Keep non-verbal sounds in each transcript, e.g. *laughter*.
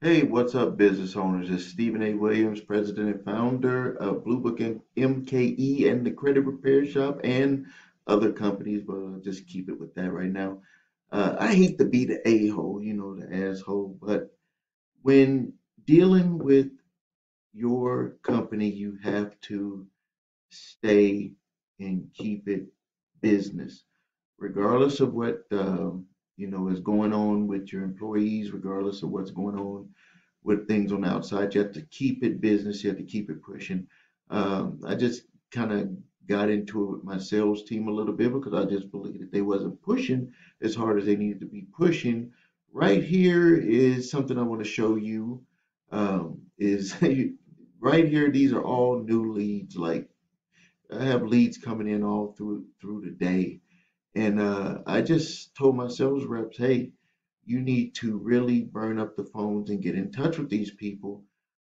Hey, what's up, business owners? It's Steven A. Williams, president and founder of Blue Book MKE and the Credit Repair Shop and other companies, but I'll just keep it with that right now. Uh, I hate to be the a-hole, you know, the asshole, but when dealing with your company, you have to stay and keep it business, regardless of what um, you know is going on with your employees, regardless of what's going on with things on the outside. You have to keep it business. You have to keep it pushing. Um, I just kind of got into it with my sales team a little bit because I just believed that they wasn't pushing as hard as they needed to be pushing. Right here is something I want to show you. Um, is *laughs* right here. These are all new leads. Like I have leads coming in all through through the day, and uh, I just told my sales reps, hey, you need to really burn up the phones and get in touch with these people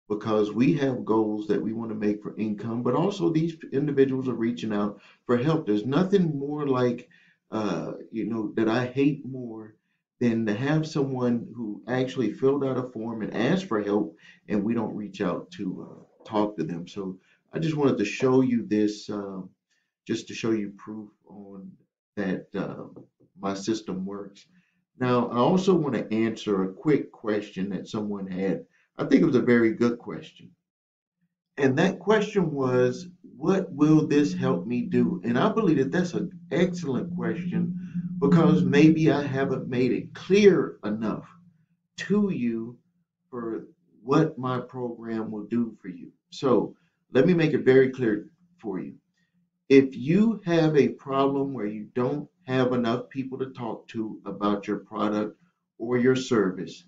because we have goals that we want to make for income, but also these individuals are reaching out for help. There's nothing more like, uh, you know, that I hate more than to have someone who actually filled out a form and asked for help, and we don't reach out to uh, talk to them. So I just wanted to show you this, um, just to show you proof on that uh, my system works. Now, I also want to answer a quick question that someone had. I think it was a very good question. And that question was, what will this help me do? And I believe that that's an excellent question because maybe I haven't made it clear enough to you for what my program will do for you. So let me make it very clear for you. If you have a problem where you don't have enough people to talk to about your product or your service,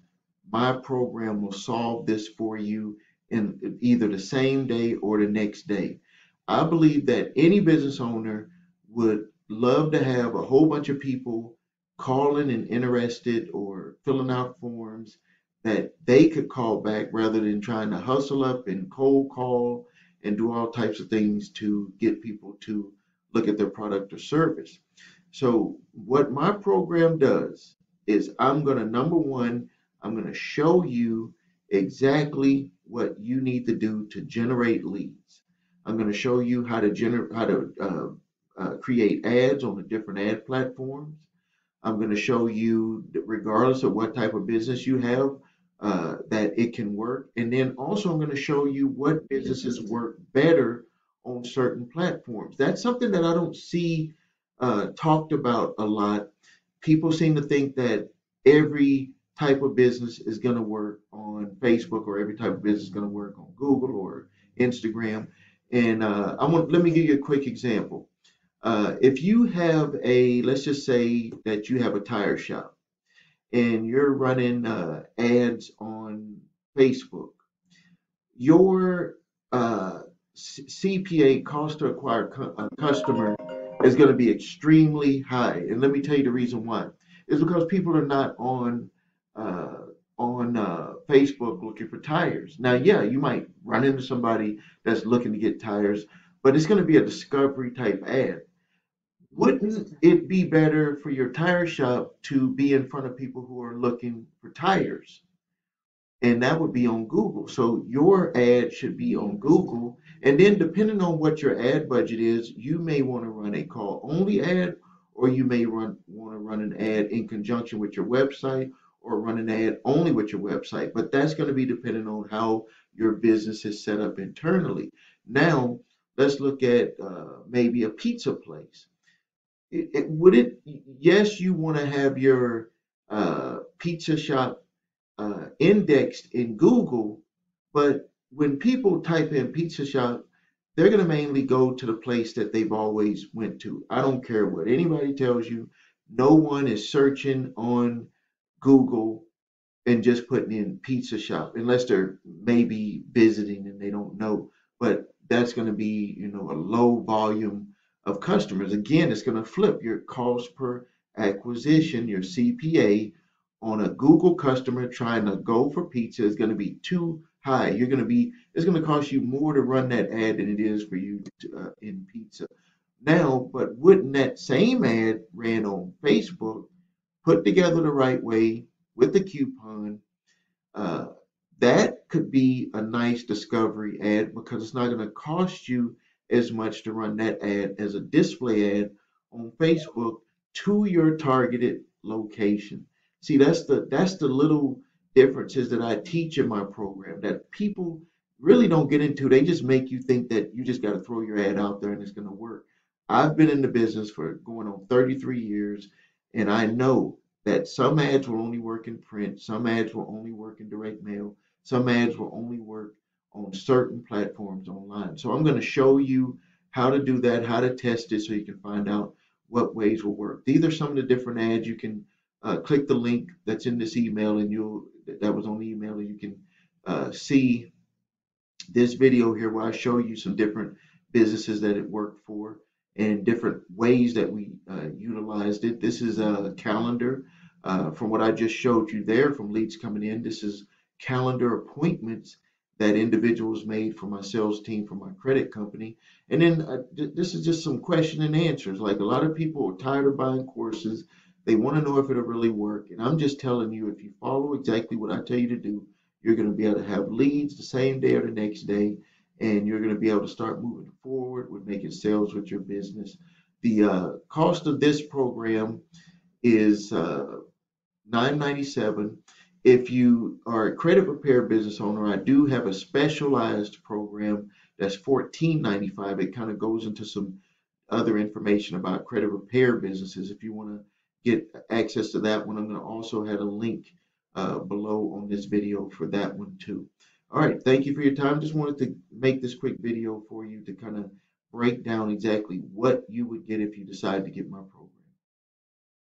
my program will solve this for you in either the same day or the next day. I believe that any business owner would love to have a whole bunch of people calling and interested or filling out forms that they could call back rather than trying to hustle up and cold call and do all types of things to get people to look at their product or service. So, what my program does is I'm going to number one, I'm going to show you exactly what you need to do to generate leads. I'm going to show you how to generate how to uh, uh, create ads on the different ad platforms. I'm going to show you, regardless of what type of business you have, uh, that it can work. And then also, I'm going to show you what businesses work better on certain platforms. That's something that I don't see uh, talked about a lot. People seem to think that every type of business is going to work on Facebook or every type of business is going to work on Google or Instagram. And uh, I want let me give you a quick example. Uh, if you have a, let's just say that you have a tire shop and you're running uh, ads on Facebook, your uh, CPA cost to acquire cu- a customer is going to be extremely high. And let me tell you the reason why. It's because people are not on uh, on uh, Facebook looking for tires. Now, yeah, you might run into somebody that's looking to get tires, but it's going to be a discovery type ad. Wouldn't it be better for your tire shop to be in front of people who are looking for tires? And that would be on Google. So your ad should be on Google. And then, depending on what your ad budget is, you may want to run a call only ad, or you may run want to run an ad in conjunction with your website, or run an ad only with your website. But that's going to be dependent on how your business is set up internally. Now, let's look at uh, maybe a pizza place it, would it yes you want to have your uh, pizza shop uh, indexed in google but when people type in pizza shop they're going to mainly go to the place that they've always went to. I don't care what anybody tells you. No one is searching on google and just putting in pizza shop unless they're maybe visiting and they don't know. But that's going to be you know a low volume of customers. Again, it's going to flip your cost per acquisition, your CPA on a Google customer trying to go for pizza is going to be too high. You're going to be, it's going to cost you more to run that ad than it is for you to, uh, in pizza. Now, but wouldn't that same ad ran on Facebook, put together the right way with the coupon, uh, that could be a nice discovery ad because it's not going to cost you as much to run that ad as a display ad on Facebook to your targeted location. See, that's the that's the little differences that I teach in my program that people really don't get into. They just make you think that you just got to throw your ad out there and it's going to work. I've been in the business for going on 33 years, and I know that some ads will only work in print, some ads will only work in direct mail, some ads will only work on certain platforms online. So I'm going to show you how to do that, how to test it so you can find out what ways will work. These are some of the different ads. You can uh, click the link that's in this email and you'll, that was on the email and you can uh, see this video here where I show you some different businesses that it worked for and different ways that we uh, utilized it. This is a calendar uh, from what I just showed you there from leads coming in. This is calendar appointments that individuals made for my sales team for my credit company. And then uh, th- this is just some question and answers. Like a lot of people are tired of buying courses. They want to know if it'll really work. And I'm just telling you, if you follow exactly what I tell you to do, you're going to be able to have leads the same day or the next day. And you're going to be able to start moving forward with making sales with your business. The uh, cost of this program is uh, 997 if you are a credit repair business owner, I do have a specialized program that's $14.95. It kind of goes into some other information about credit repair businesses. If you want to get access to that one, I'm going to also have a link uh, below on this video for that one too. All right, thank you for your time. Just wanted to make this quick video for you to kind of break down exactly what you would get if you decide to get my program.